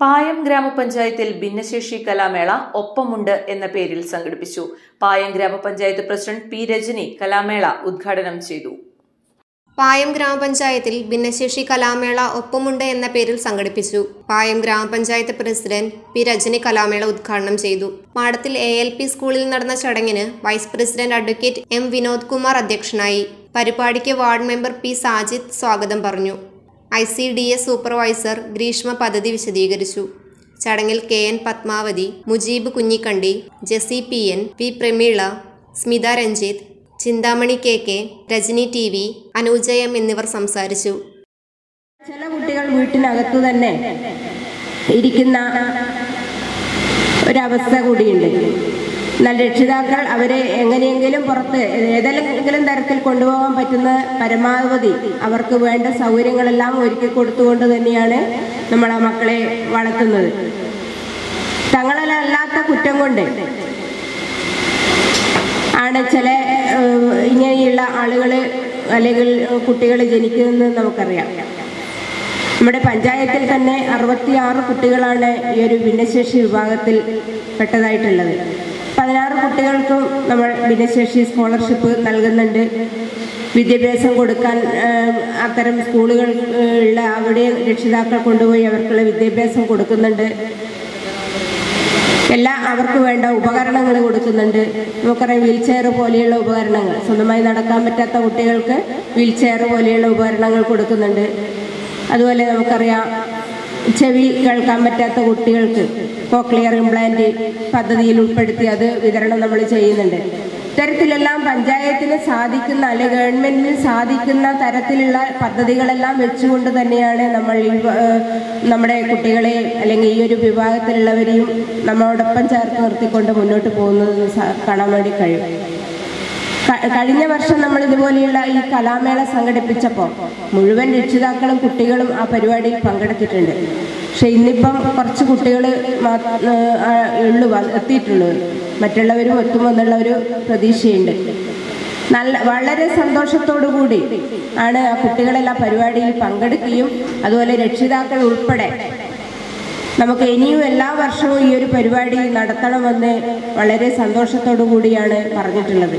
പായം ഗ്രാമപഞ്ചായത്തിൽ ഭിന്നശേഷി കലാമേള ഒപ്പമുണ്ട് എന്ന പേരിൽ സംഘടിപ്പിച്ചു. പായം ഗ്രാമപഞ്ചായത്ത് പ്രസിഡന്റ് പി രജനി കലാമേള ഉദ്ഘാടനം ചെയ്തു. പായം ഗ്രാമപഞ്ചായത്തിൽ ഭിന്നശേഷി കലാമേള ഒപ്പമുണ്ട് എന്ന പേരിൽ സംഘടിപ്പിച്ചു. പായം ഗ്രാമപഞ്ചായത്ത് പ്രസിഡന്റ് പി രജനി കലാമേള ഉദ്ഘാടനം ചെയ്തു. മാടത്തിൽ എ എൽ പി സ്കൂളിൽ നടന്ന ചടങ്ങിന് vice president advocate M Vinod Kumar അധ്യക്ഷനായി. പരിപാടിക്ക് വാർഡ് മെമ്പർ പി സാജിത് സ്വാഗതം പറഞ്ഞു. I C D S supervisor Greeshma പദ്ധതി വിശദീകരിച്ചു. ചടങ്ങിൽ K N Padmavathi Mujeeb Kunhikkandi Jessy P N P Prameela Smitha Ranjith Chinthamani K K Rajani T V അനൂജയം എന്നിവർ സംസാരിച്ചു. ചില കുട്ടികൾ വീട്ടിനകത്തു തന്നെ ഇരിക്കുന്ന ഒരവസ്ഥ കൂടിയുണ്ട്. എന്നാൽ രക്ഷിതാക്കൾ അവരെ എങ്ങനെയെങ്കിലും പുറത്ത് ഏതെങ്കിലും തരത്തിൽ കൊണ്ടുപോകാൻ പറ്റുന്ന പരമാവധി അവർക്ക് വേണ്ട സൗകര്യങ്ങളെല്ലാം ഒരുക്കി കൊടുത്തുകൊണ്ട് തന്നെയാണ് നമ്മൾ ആ മക്കളെ വളർത്തുന്നത്. തങ്ങളല്ലാത്ത കുറ്റം കൊണ്ട് ആണ് ചില ഇങ്ങനെയുള്ള ആളുകൾ അല്ലെങ്കിൽ കുട്ടികൾ ജനിക്കുന്നതെന്ന് നമുക്കറിയാം. നമ്മുടെ പഞ്ചായത്തിൽ തന്നെ അറുപത്തിയാറ് കുട്ടികളാണ് ഈ ഒരു ഭിന്നശേഷി വിഭാഗത്തിൽ പെട്ടതായിട്ടുള്ളത്. പതിനാറ് കുട്ടികൾക്കും നമ്മൾ ഭിന്നശേഷി സ്കോളർഷിപ്പ് നൽകുന്നുണ്ട്. വിദ്യാഭ്യാസം കൊടുക്കാൻ അത്തരം സ്കൂളുകൾ ഉള്ള അവിടെ രക്ഷിതാക്കൾ കൊണ്ടുപോയി അവർക്കുള്ള വിദ്യാഭ്യാസം കൊടുക്കുന്നുണ്ട്. എല്ലാ അവർക്ക് വേണ്ട ഉപകരണങ്ങൾ കൊടുക്കുന്നുണ്ട്. നമുക്കറിയാം വീൽ ചെയർ പോലെയുള്ള ഉപകരണങ്ങൾ. സ്വന്തമായി നടക്കാൻ പറ്റാത്ത കുട്ടികൾക്ക് വീൽ ചെയർ പോലെയുള്ള ഉപകരണങ്ങൾ കൊടുക്കുന്നുണ്ട്. അതുപോലെ നമുക്കറിയാം ചെവി കേൾക്കാൻ പറ്റാത്ത കുട്ടികൾക്ക് കോക്ലിയർ ഇംപ്ലാന്റ് പദ്ധതിയിൽ ഉൾപ്പെടുത്തി അത് വിതരണം നമ്മൾ ചെയ്യുന്നുണ്ട്. ഇത്തരത്തിലെല്ലാം പഞ്ചായത്തിന് സാധിക്കുന്ന അല്ലെ ഗവൺമെന്റിന് സാധിക്കുന്ന തരത്തിലുള്ള പദ്ധതികളെല്ലാം വെച്ചുകൊണ്ട് തന്നെയാണ് നമ്മൾ നമ്മുടെ കുട്ടികളെ അല്ലെങ്കിൽ ഈ ഒരു വിഭാഗത്തിലുള്ളവരെയും നമ്മളോടൊപ്പം ചേർത്ത് നിർത്തിക്കൊണ്ട് മുന്നോട്ട് പോകുന്നത് കാണാൻ വേണ്ടി കഴിയും. കഴിഞ്ഞ വർഷം നമ്മൾ ഇതുപോലെയുള്ള ഈ കലാമേള സംഘടിപ്പിച്ചപ്പോൾ മുഴുവൻ രക്ഷിതാക്കളും കുട്ടികളും ആ പരിപാടിയിൽ പങ്കെടുത്തിട്ടുണ്ട്. പക്ഷെ ഇന്നിപ്പം കുറച്ച് കുട്ടികൾ ഉള്ളു എത്തിയിട്ടുള്ളു. മറ്റുള്ളവരും എത്തുമെന്നുള്ള ഒരു പ്രതീക്ഷയുണ്ട്. നല്ല വളരെ സന്തോഷത്തോടു കൂടി ആണ് ആ കുട്ടികളെല്ലാം പരിപാടിയിൽ പങ്കെടുക്കുകയും അതുപോലെ രക്ഷിതാക്കൾ ഉൾപ്പെടെ നമുക്ക് ഇനിയും എല്ലാ വർഷവും ഈ ഒരു പരിപാടി നടത്തണമെന്ന് വളരെ സന്തോഷത്തോടു കൂടിയാണ് പറഞ്ഞിട്ടുള്ളത്.